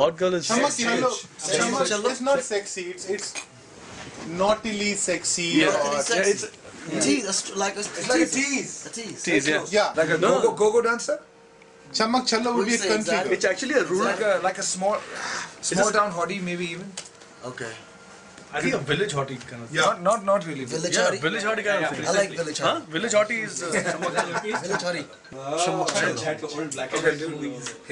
Hot girl is Chamak sexy. Challo. Sexy. Chamak- Challo. It's not sexy. It's it's naughtily sexy. Yeah. or- Naughtily Yeah, sexy. it's Tease, a str- like a, It's like a tease. A tease. tease, yeah. Yeah. Like a No. go-go, go-go dancer? Chamak Challo would be a country exactly. It's actually a It's rural. like a like a small small a- town hottie maybe even. Okay. I think a village hottie kind of. Yeah. Not not not really. Village Yeah, Hottie? village hottie kind of thing. I like Village Huh? Hottie. Village hottie is. Uh, Village Hottie. Chamak Challo. Okay,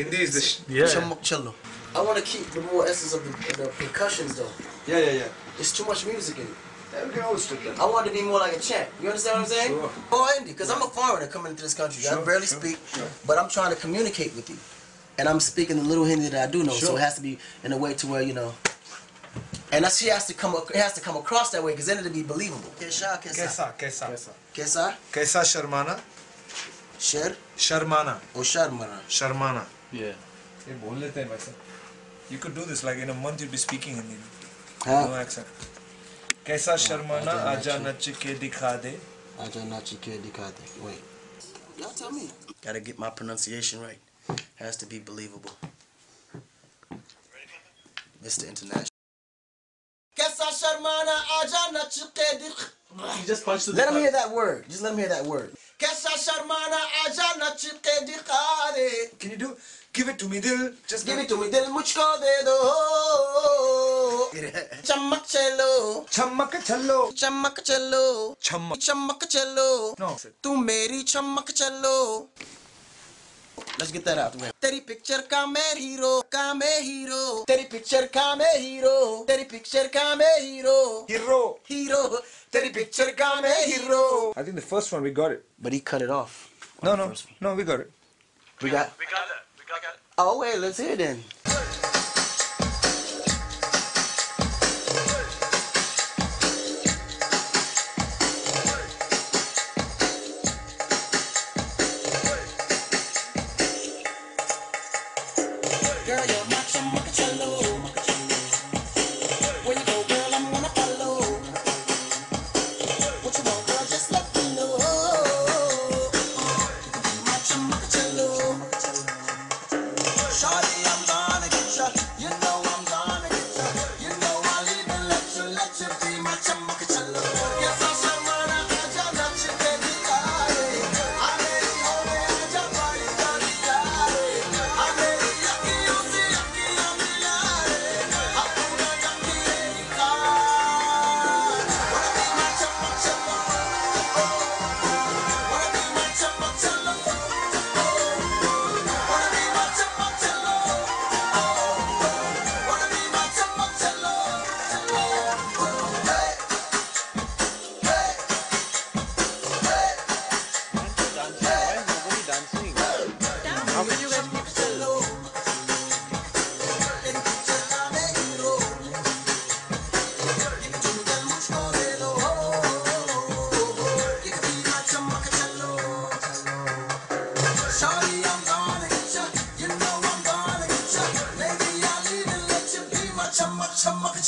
Hindi is the sh- yeah. Chamak Challo. I want to keep the more essence of the, the percussions though. Yeah, yeah, yeah. It's too much music in it. Yeah, we can always strip that. I want it to be more like a chant. You understand what I'm saying? Sure. Oh, Indy, because I'm a foreigner coming into this country. I Sure, barely sure, speak, sure. but I'm trying to communicate with you. And I'm speaking the little Hindi that I do know, so Sure. it has to be in a way to where, you know. And that she has to come ac- it has to come across that way because then it'll be believable. Kesa, kesa. Kaisa, kaisa. Kesa, Kaisa Sharmana? sher, Sharmana. or sharmara. Sharmana. Yeah. ये बोल लेते हैं वैसे. You could do this, like in a month you'd be speaking Hindi. Huh? No accent. Kaisa Sharmana Aja Nachike Dikha De? Aja Nachike Dikha De. Wait. Y'all tell me. Gotta get my pronunciation right. Has to be believable. Mr. International. Kaisa Sharmana Aja Nachike Dikha you just punched the Let him hear that word. Just let him hear that word. Can you do give it to me dil just Give it to me, dil mujhko de do. Chamak chalo, चमक चलो chamak chalo, चमक chamak chalo. No. तू मेरी चमक चलो Let's get that out the way. तेरी picture का मैं हीरो का मैं हीरो तेरी पिक्चर का मैं हीरो तेरी पिक्चर का मैं हीरो hero हीरो तेरी पिक्चर का मैं hero I think the first one we got it But he cut it off. no no no we got it We got. We got that. Oh wait, let's hear it then. You be my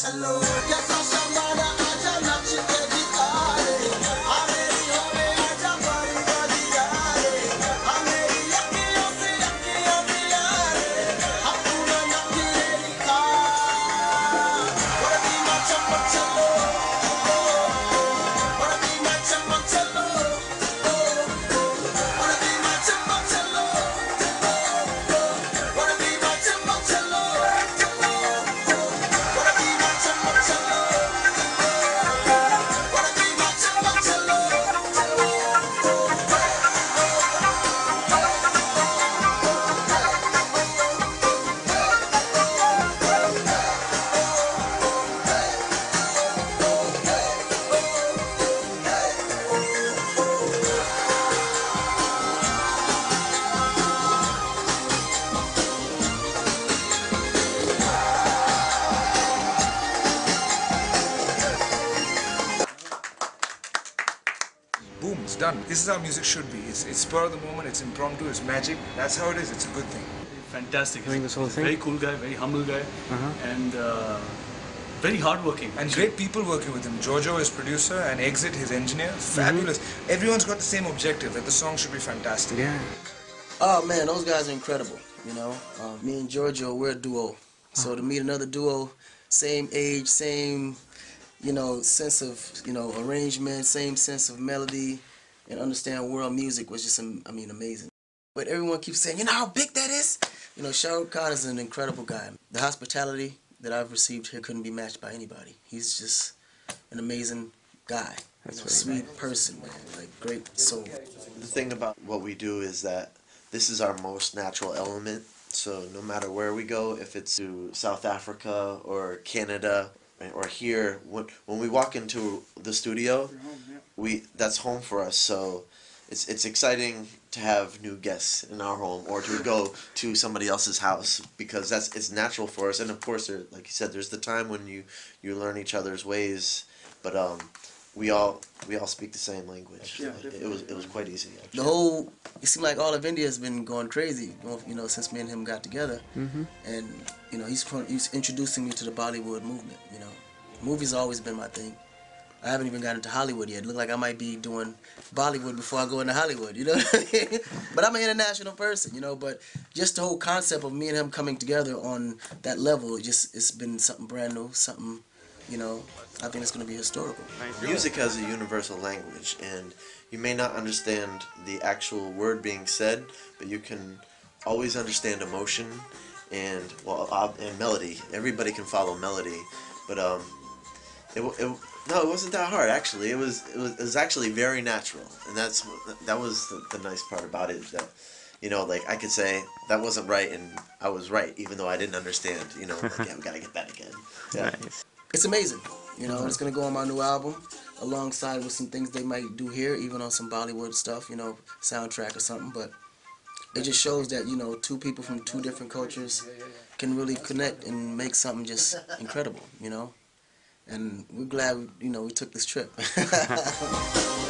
chamak done this is how music should be it's it's spur of the moment it's impromptu it's magic that's how it is it's a good thing Fantastic. Doing this whole thing? Very cool guy, very humble guy, and uh, very hardworking. and great people working with him Jojo his producer and Exit his engineer fabulous everyone's got the same objective that the song should be fantastic Yeah. Oh man, those guys are incredible. You know, uh, me and Giorgio, we're a duo. So to meet another duo, same age, same, you know, sense of, you know, arrangement, same sense of melody, and understand world music was just, um, I mean, amazing. But everyone keeps saying, you know how big that is? You know, Shah Rukh Khan is an incredible guy. The hospitality that I've received here couldn't be matched by anybody. He's just an amazing guy. You know, sweet person, man. Like, great soul. The thing about what we do is that this is our most natural element. So no matter where we go, if it's to South Africa or Canada right, or here, when when we walk into the studio, we that's home for us. So it's it's exciting to have new guests in our home or to go to somebody else's house because that's it's natural for us. And of course, there, like you said, there's the time when you you learn each other's ways, but um, we all we all speak the same language. it, it was it was quite easy. Actually. the whole it seemed like all of India has been going crazy, you know, since me and him got together. Mm-hmm. And you know, he's he's introducing me to the Bollywood movement. You know, movies always been my thing. I haven't even gotten into Hollywood yet. Look like I might be doing Bollywood before I go into Hollywood. You know, but I'm an international person. You know, but just the whole concept of me and him coming together on that level, it just it's been something brand new, something. You know, I think it's going to be historical. Music has a universal language, and you may not understand the actual word being said, but you can always understand emotion and well uh, and melody. Everybody can follow melody, but um, it, it no, it wasn't that hard actually. It was it was, it was actually very natural, and that's that was the, the nice part about it. That you know, like I could say that wasn't right, and I was right, even though I didn't understand. You know, like, yeah, we gotta get that again. Yeah. Nice. It's amazing. You know, it's gonna go on my new album, alongside with some things they might do here, even on some Bollywood stuff. You know, soundtrack or something. But it just shows that you know two people from two different cultures can really connect and make something just incredible. You know, and we're glad you know we took this trip.